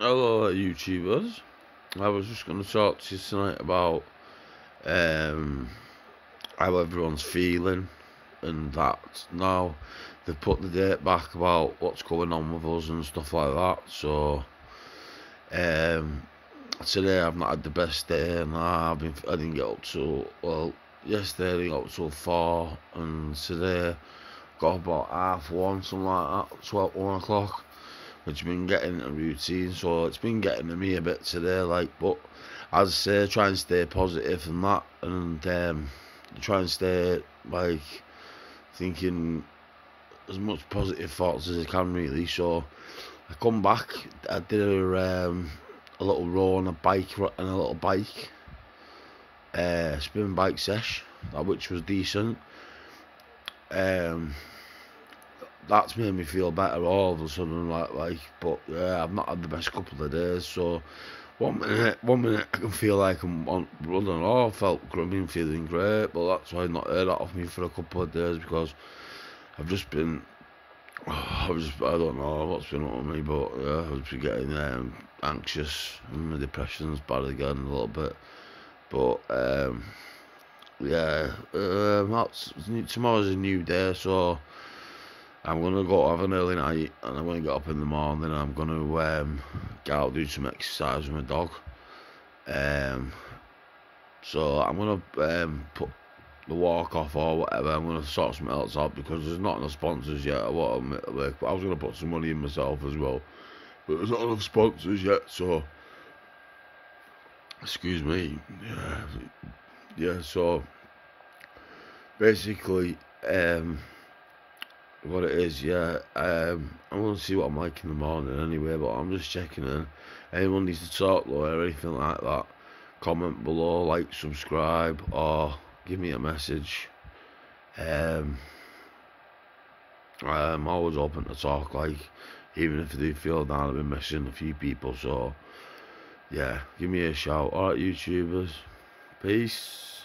Hello, YouTubers. I was just going to talk to you tonight about um, how everyone's feeling and that now they've put the date back about what's going on with us and stuff like that. So um, today I've not had the best day and I've been I didn't get up till well yesterday I didn't get up till four and today got about half one something like that, twelve one o'clock which been getting a routine, so it's been getting to me a bit today, like, but as I say, try and stay positive and that, and um, try and stay, like, thinking as much positive thoughts as I can, really, so I come back, I did a, um, a little row on a bike, and a little bike, uh, spin bike sesh, which was decent, um, that's made me feel better all of a sudden like like but yeah I've not had the best couple of days so one minute one minute I can feel like I'm on running off felt and feeling great but that's why I've not heard that off me for a couple of days because I've just been I was I don't know what's been on me but yeah I've been getting um, anxious and my depression's bad again a little bit but um yeah um, that's tomorrow's a new day so I'm gonna go have an early night and I'm gonna get up in the morning I'm gonna um, get out do some exercise with my dog. Um, so I'm gonna um, put the walk off or whatever. I'm gonna sort something else out because there's not enough sponsors yet. I want I was gonna put some money in myself as well, but there's not enough sponsors yet. So excuse me. Yeah, yeah. So basically. Um, what it is, yeah. Um, I want to see what I'm like in the morning anyway, but I'm just checking in. Anyone needs to talk though or anything like that, comment below, like, subscribe, or give me a message. Um, I'm always open to talk, like, even if do feel down, I've been missing a few people, so, yeah, give me a shout. Alright, YouTubers, peace.